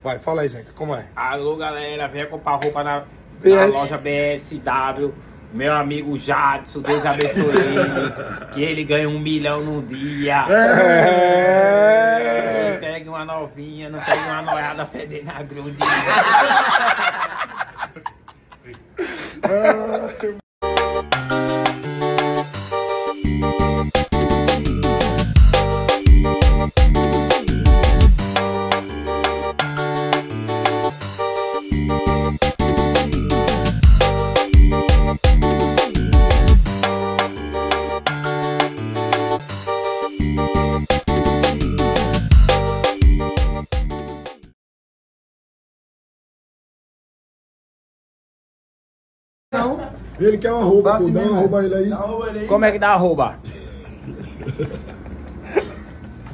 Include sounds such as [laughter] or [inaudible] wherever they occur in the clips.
Vai, fala aí, Zeca, como é? Alô, galera, venha comprar roupa na, na loja BSW. Meu amigo Jadson, Deus abençoe ele. Que ele ganha um milhão num dia. É. Ele pegue uma novinha, não pegue uma noiada fedendo na grudinha. [laughs] Ele quer uma roupa, pô, dá uma roupa ele aí. Como é que dá arroba?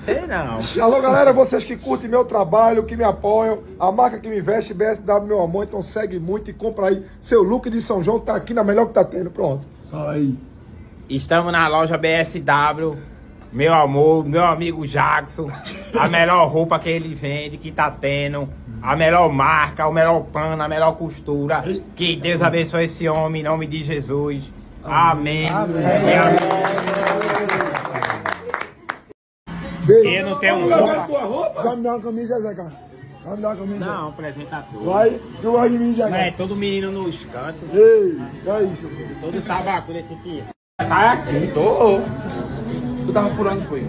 Sei não. Alô, galera, vocês que curtem meu trabalho, que me apoiam, a marca que me veste, BSW, meu amor, então segue muito e compra aí. Seu look de São João tá aqui na melhor que tá tendo, pronto. Fala aí. Estamos na loja BSW. Meu amor, meu amigo Jackson. A melhor roupa que ele vende, que tá tendo. A melhor marca, o melhor pano, a melhor costura. Que Deus abençoe esse homem, em nome de Jesus. Amém. E amém. Beijo. Eu não tenho Vamos levar roupa. roupa? Vai me dar uma camisa, Zeca. Vai me dar uma camisa. Não, apresenta tudo. Vai, tu vai de mim, Zeca. É todo menino nos cantos. Ei, é isso. filho. Todo tabaco desse aqui. Tá aqui. Tô. Tu tava furando, foi?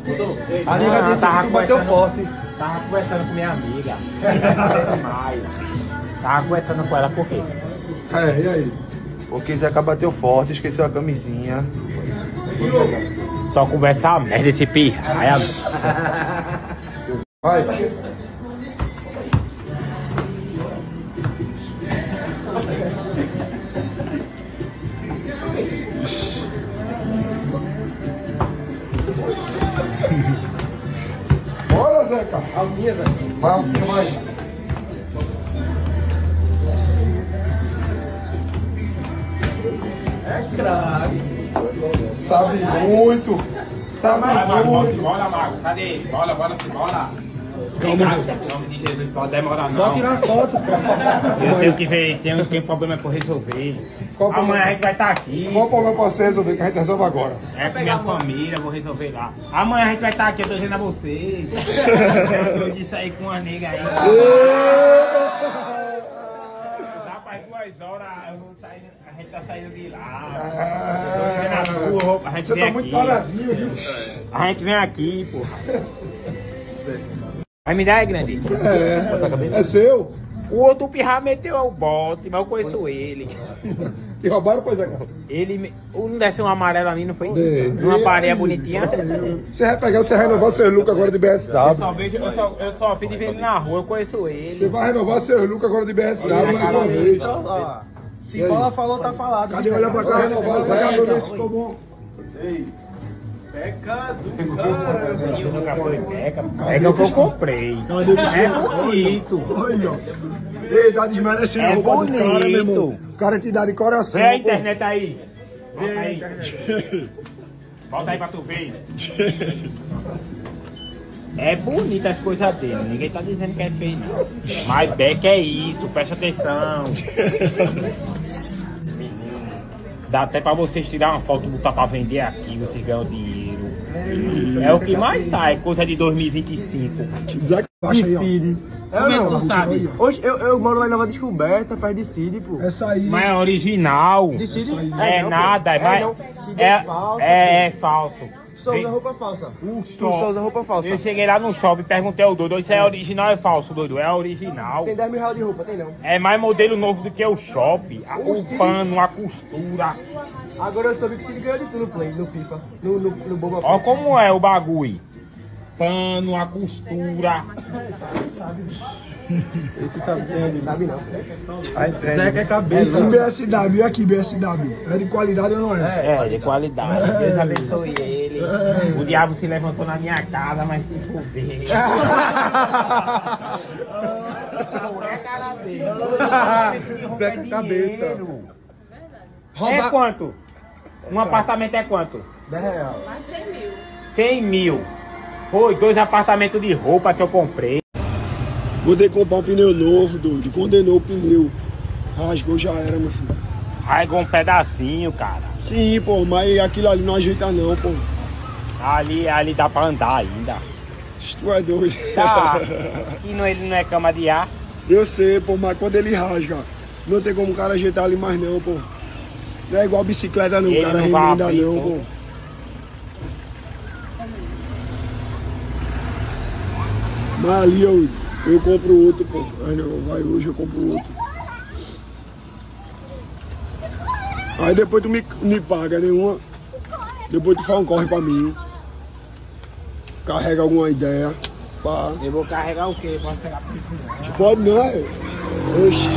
A nega disse tava que tu bateu forte. Tava conversando com minha amiga. Demais. [laughs] Tava conversando com ela por quê? É, e aí? Porque Zeca bateu forte, esqueceu a camisinha. Só conversa merda esse pirraia. Vai. [laughs] Zeca. A minha, Zeca. Vai, vai. É craque. Sabe muito. Sabe muito. Bora, Mago. Cadê ele? Bora, bora, bora. Jesus, pode demorar não. Pode tirar foto, pô. Eu tenho que ver, tenho, tenho problema pra resolver. Qual Amanhã problema? a gente vai estar aqui. Qual o problema pra você resolver que a gente resolve agora? É com minha família, vou resolver lá. Amanhã a gente vai estar aqui, eu tô dizendo a vocês. [laughs] Eu disse aí com uma nega aí. Rapaz, duas horas eu vou sair, a gente tá saindo de lá. Eu tô dizendo a rua, a gente Você vem tá aqui. muito paradinho, viu? A gente vem aqui, porra. [laughs] Vai me dar aí, grande? É, é seu. O outro pirra meteu o bote, mas eu conheço ele. Te [laughs] roubaram, pois é, cara. Ele me... um desceu um amarelo a mim, não foi? Dei. Uma pareia bonitinha. Você vai pegar, você vai renovar seu look agora de Eu só BSW. vejo, eu só, eu só fiz de ver ele na rua, eu conheço ele. Você vai renovar seu look agora de BSW mais uma vez. Se Paula falou, tá falado. Cadê? Olha pra cá, renovar seu look, ver se ficou bom. E o nunca foi peca. É que eu comprei. É bonito. Olha. Ei, tá desmerecendo É do cara, meu bonito. irmão. O cara te dá de coração. Vê a internet aí. Bota aí. Bota aí pra tu ver. [laughs] É bonita as coisas dele, ninguém tá dizendo que é feio não. Mas Beck é isso, presta atenção. Menino, [laughs] Dá até pra vocês tirar uma foto e botar pra vender aqui, vocês ganham dinheiro. É o que mais sai, coisa de 2025. Zeca, baixa aí, ó. Como é que tu sabe? Hoje eu, eu moro lá em Nova Descoberta, perto de Cid, pô. Essa aí. Mas é original. Cid? É não, pô. nada, é, É, mais- não. Cid é, é falso, é, é falso. Só usa roupa falsa. Tu Só. só usa roupa falsa. Eu cheguei lá no shopping, perguntei ao doido, isso é original ou é falso, doido? É original. Tem 10 mil reais de roupa, tem não. É mais modelo novo do que o shopping. A- O O pano, a costura. Agora eu soube que Cid ganhou de tudo no Play, no FIFA, no, no, no Boba Ó como é o bagulho. Pano, a costura. Esse sabe, sabe não. Zeca é cabeça. E BSW, e aqui, BSW? É de qualidade ou não é? É, de qualidade. Deus abençoe ele. O diabo se levantou na minha casa, mas se fuder. [laughs] é cara dele. Zeca cabeça. É quanto? Um apartamento é quanto? 10 reais. 100 mil. Foi dois apartamentos de roupa que eu comprei. Vou ter que comprar um pneu novo, doido. Condenou o pneu. Rasgou, já era, meu filho. Rasgou um pedacinho, cara. Sim, pô, mas aquilo ali não ajeita não, pô. Ali, ali dá pra andar ainda. Tu é doido. Tá. [laughs] E não, ele não é cama de ar. Eu sei, pô, mas quando ele rasga, não tem como o cara ajeitar ali mais não, pô. Não é igual bicicleta não, Ele cara não remenda abrir, não, pô. pô. Mas ali eu, eu compro outro, pô. Vai hoje eu compro outro. Aí depois tu me, me paga nenhuma. Depois tu faz um corre pra mim. Carrega alguma ideia. Pá. Eu vou carregar o quê? Pode pegar Pode não, é? Oxi.